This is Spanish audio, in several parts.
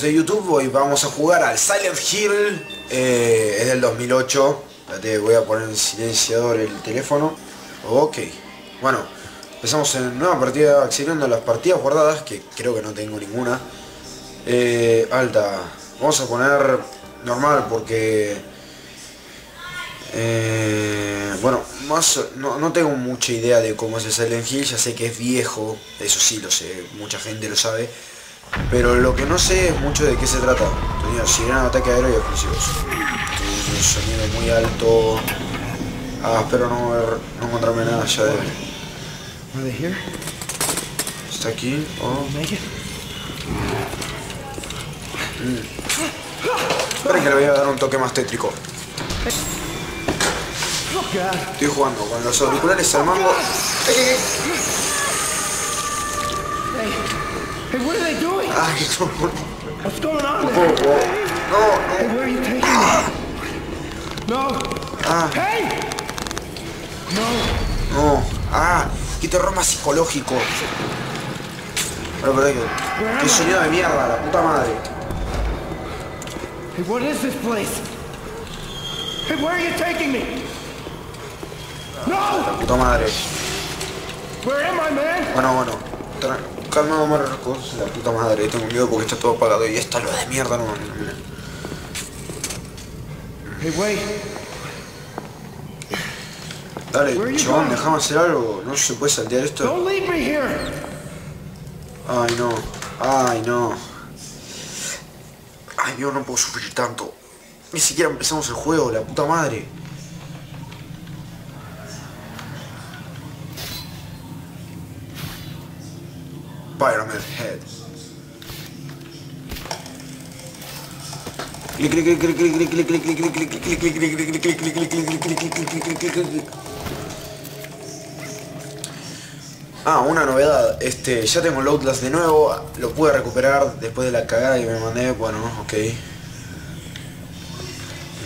de YouTube, hoy vamos a jugar al Silent Hill, eh, es del 2008, te voy a poner en silenciador el teléfono, ok, bueno, empezamos en nueva partida, accediendo a las partidas guardadas, que creo que no tengo ninguna, eh, alta, vamos a poner normal porque, eh, bueno, más, no, no tengo mucha idea de cómo es el Silent Hill, ya sé que es viejo, eso sí lo sé, mucha gente lo sabe, pero lo que no sé es mucho de qué se trata. Tenía sirena, ataque aéreo y explosivos. Un sonido muy alto. Ah, espero no, ver, no encontrarme nada allá de... Está aquí. Oh. Make it? Esperen que le voy a dar un toque más tétrico. Oh God! Estoy jugando con los auriculares al mango. Hey, hey, what are they doing? Ay, no, What's going on no, there? puedo. no, Hey, no. where are you taking me? No! Ah, Hey! No! no. Ah, qué terror más psicológico. Pero que, qué sonido de mierda, la puta madre. Hey, what is this place? Hey, where are you taking me? No! Puta madre. Where am I, man? Bueno, bueno. Tra calma, Marcos. La puta madre. Tengo miedo porque está todo apagado. Y esta lo de mierda no. Hey, wait. Dale, chabón, déjame hacer algo. No se puede saltear esto. Me! Ay, no. Ay, no. Ay, Dios, no puedo sufrir tanto. Ni siquiera empezamos el juego, la puta madre. Clic, clic. Ah, una novedad, este, ya tengo el Outlast de nuevo, lo pude recuperar después de la cagada que me mandé, bueno, ok.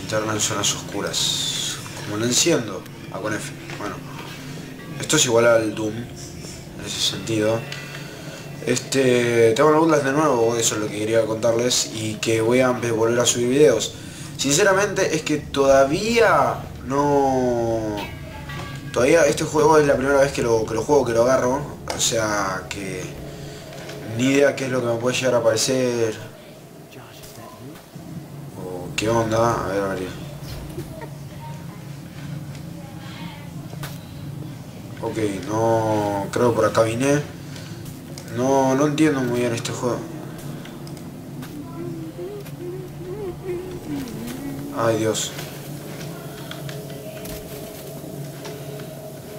Interna en zonas oscuras. Como lo enciendo? Ah, con F, bueno. Esto es igual al Doom, en ese sentido. Este, tengo Outlast de nuevo, eso es lo que quería contarles, y que voy a volver a subir videos. Sinceramente es que todavía no... Todavía este juego es la primera vez que lo, que lo juego, que lo agarro. O sea que... Ni idea qué es lo que me puede llegar a aparecer. O qué onda. A ver, a ver. Ok, no... Creo que por acá vine. No, no entiendo muy bien este juego. Ay, Dios.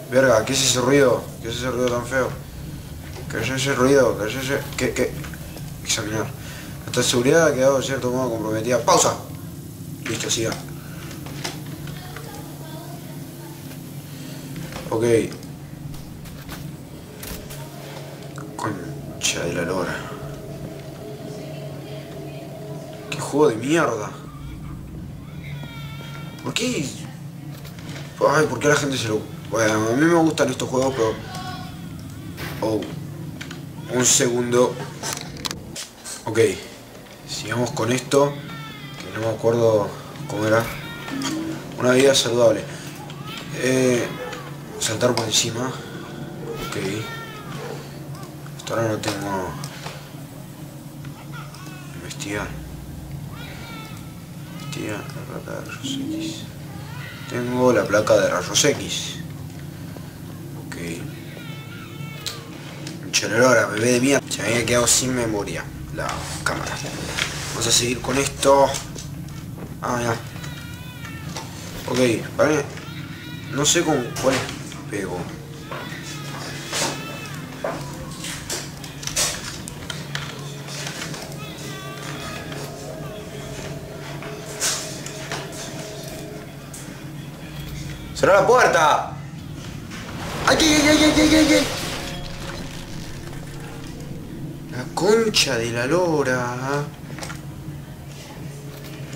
Verga, ¿qué es ese ruido? ¿Qué es ese ruido tan feo? ¿Qué es ese ruido? ¿Qué es ese...? ¿Qué? ¿Qué? Examinar. Nuestra seguridad ha quedado de cierto modo comprometida. ¡Pausa! Listo, siga. Ok. De la lora. ¡Qué juego de mierda! ¿Por qué? Ay, ¿por qué la gente se lo... Bueno, a mí me gustan estos juegos, pero... Oh. Un segundo. Ok. Sigamos con esto. Que no me acuerdo cómo era. Una vida saludable. Eh, saltar por encima. Ok. Ahora no tengo... Investigar. Investigar la placa de rayos X. Tengo la placa de rayos X. Ok. Cholorora, bebé de mierda. Se me había quedado sin memoria la cámara. Vamos a seguir con esto. Ah, ya. Ok, vale. No sé con cuál pego. ¡Cerrá la puerta! ¡Ay, ay, ay, ay, ay, ay, ay! La concha de la lora.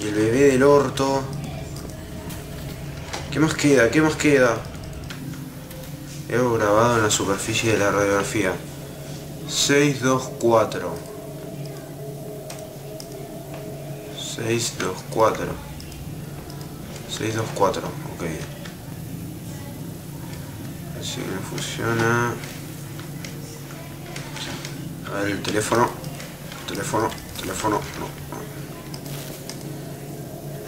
Y el bebé del orto. ¿Qué más queda? ¿Qué más queda? He grabado en la superficie de la radiografía. 624. 6, 2, 4. 6, 2, 4. Ok. Así que funciona. A ver el teléfono. Teléfono, teléfono, no.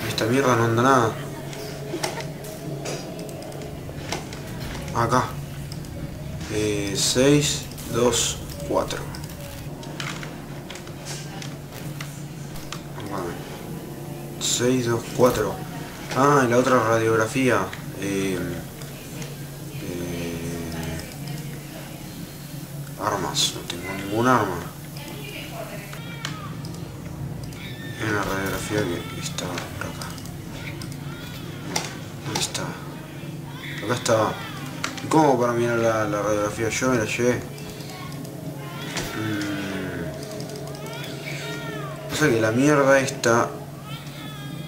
Esta mierda no anda nada. Acá. 6, 2, 4. 6, 2, 4. Ah, la otra radiografía. Eh, Ningún arma. Hay una radiografía que está por acá. ¿Dónde está? Acá está. ¿Y cómo para mirar la, la radiografía? Yo me la llevé. Mm. O sea que la mierda está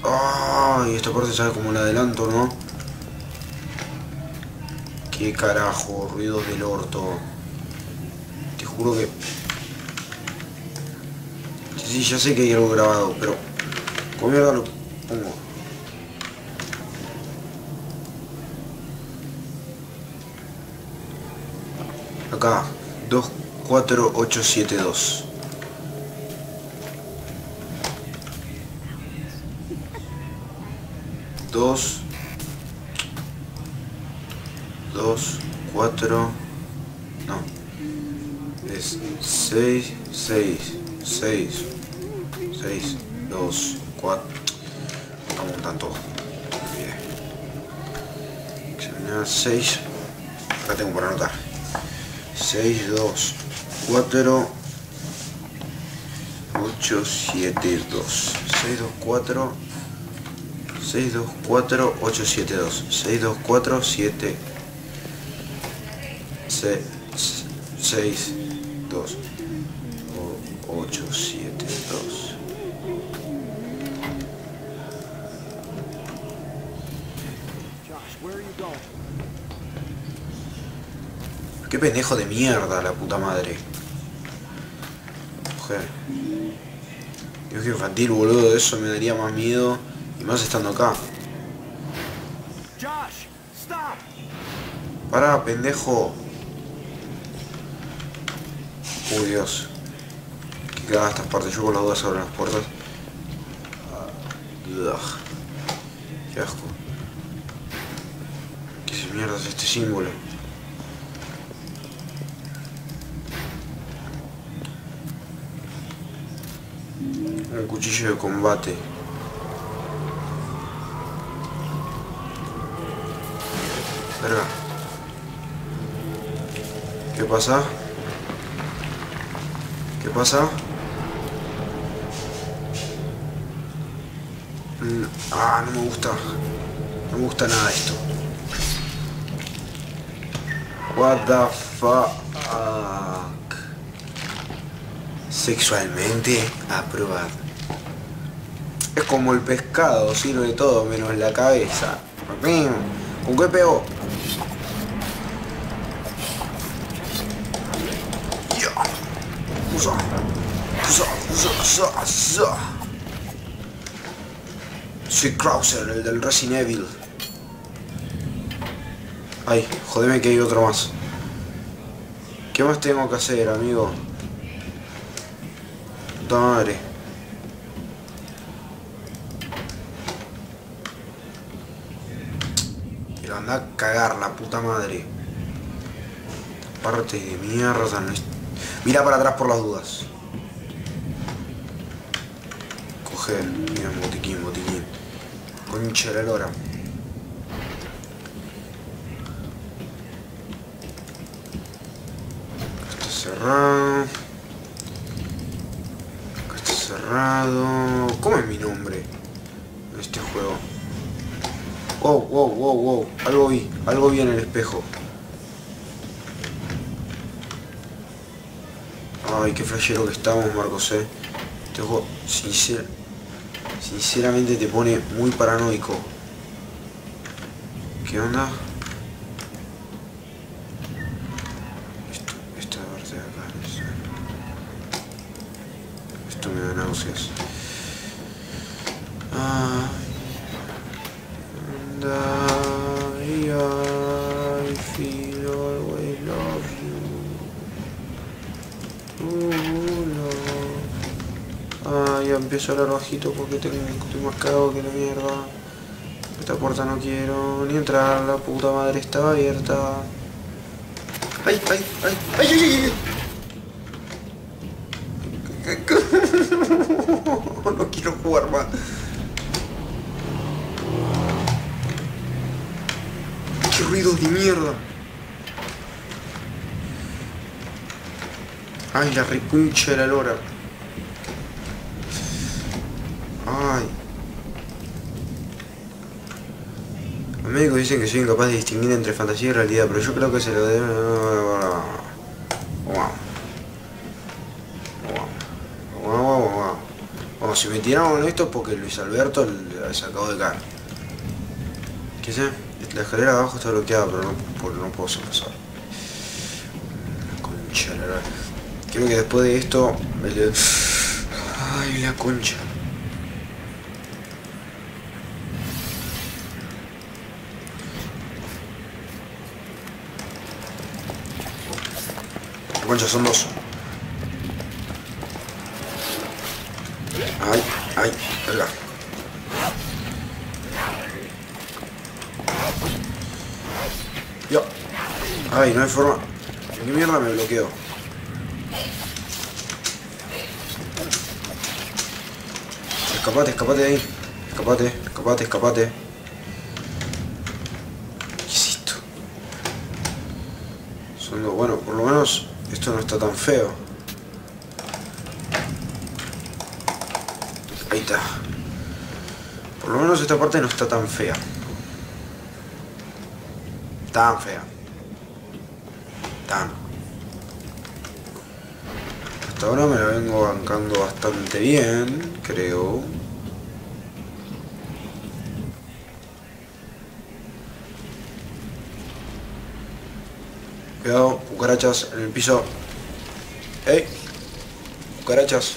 Ay, esta parte sabe como la adelanto, ¿no? Qué carajo, ruidos del orto. Te juro que... Sí, ya sé que hay algo grabado, pero... ¿Cómo mierda lo pongo? Acá, 24872. Dos, dos, cuatro, no, es seis, seis, seis, seis, dos, cuatro, vamos un tanto, mire, examinar. Seis, acá tengo para anotar, seis, dos, cuatro, ocho, siete, dos, seis, dos, cuatro, 624 872 624 7 6 2 8 7 2 Qué pendejo de mierda la puta madre. Mujer. Dios que infantil, boludo, eso me daría más miedo. Y más estando acá. Josh, stop. Pará, pendejo. Uy, Dios. Cagada estas partes. Yo con las dudas sobre las puertas. Ugh. Qué asco. ¿Qué mierda es este símbolo? Un cuchillo de combate. Verga. ¿Qué pasa? ¿Qué pasa? Ah, no me gusta. No me gusta nada esto. What the fuck? Sexualmente aprobado. Es como el pescado, sirve todo menos la cabeza. ¿Con qué pegó? Soy Krauser, el del Resident Evil. Ay, jodeme que hay otro más. ¿Qué más tengo que hacer, amigo? Puta madre. Pero anda a cagar la puta madre. Parte de mierda. No es... Mira para atrás por las dudas. Coger. Mira, botiquín, botiquín. Concha de lora. Está cerrado. Está cerrado. ¿Cómo es mi nombre? En este juego. Wow, wow, wow, wow. Algo vi. Algo vi en el espejo. Ay, qué flashero que estamos, Marcos, eh. Este juego, sincer sinceramente, te pone muy paranoico. ¿Qué onda? Esto, esta parte de acá, no sé. Esto me da náuseas. Ah. And I, I feel always love you. Ooh, love. Ah, ya empiezo a hablar bajito porque tengo, estoy más cagado que la mierda. Esta puerta no quiero ni entrar, la puta madre estaba abierta. ¡Ay, ay, ay! ¡Ay, ay, no quiero jugar más. ¡Qué ruido de mierda! ¡Ay, la recuncha de la lora! ¡Ay! Los médicos dicen que soy incapaz de distinguir entre fantasía y realidad, pero yo creo que se lo debe... Wow. Wow. Wow, si me tiraron esto es porque Luis Alberto le sacado de cara. ¿Qué sé? La escalera abajo está bloqueada, pero no, por- no puedo pasar. La concha, la verdad. Quiero que después de esto... Ay, la concha. La concha son dos. Ay, ay, verga. Yo. Ay, no hay forma. ¿En qué mierda me bloqueo? Escapate, escapate de ahí. Escapate, escapate, escapate. ¿Qué es esto? Son dos- Bueno, por lo menos esto no está tan feo. Ahí está. Por lo menos esta parte no está tan fea. Tan fea. Tan. Hasta ahora me la vengo bancando bastante bien, creo. Cuidado, cucarachas en el piso. ¡Ey! Cucarachas.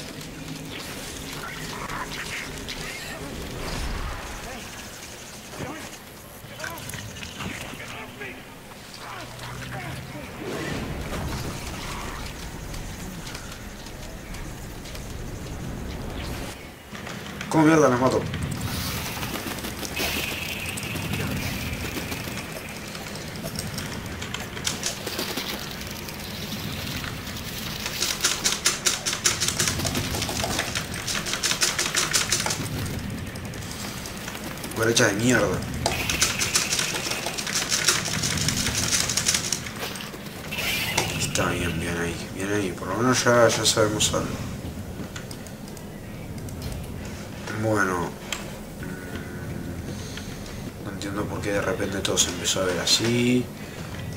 ¿Cómo mierda las mato? Cucaracha de mierda. Está bien, bien ahí, bien ahí. Por lo menos ya, ya sabemos algo. Bueno. mm, No entiendo por qué de repente todo se empezó a ver así.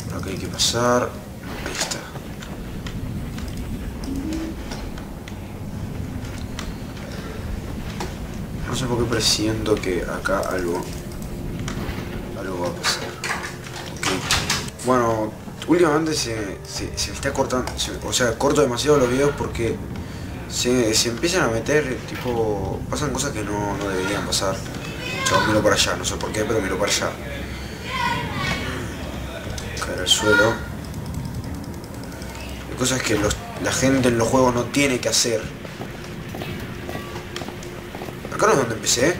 Por acá hay que pasar. Ahí está. No sé por qué presiento que acá algo... Algo va a pasar. Bueno, últimamente se, se, se está cortando... o sea, corto demasiado los videos porque se, se empiezan a meter, tipo, pasan cosas que no, no deberían pasar. Chao, miro para allá, no sé por qué, pero miro para allá. Caer al suelo. Hay cosas que la gente en los juegos no tiene que hacer. Acá es donde empecé.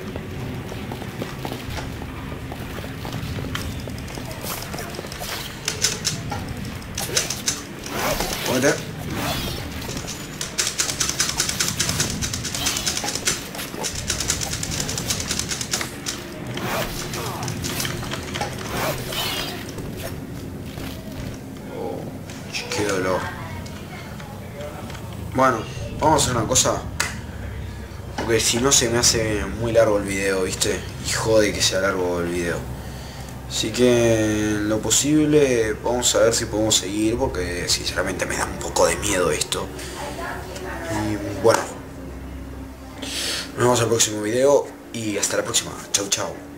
Muévete. Oh, qué dolor. Bueno, vamos a hacer una cosa. Porque si no se me hace muy largo el video, ¿viste? Y jode que sea largo el video. Así que lo posible vamos a ver si podemos seguir porque sinceramente me da un poco de miedo esto. Y bueno. Nos vemos al próximo video y hasta la próxima. Chau chau.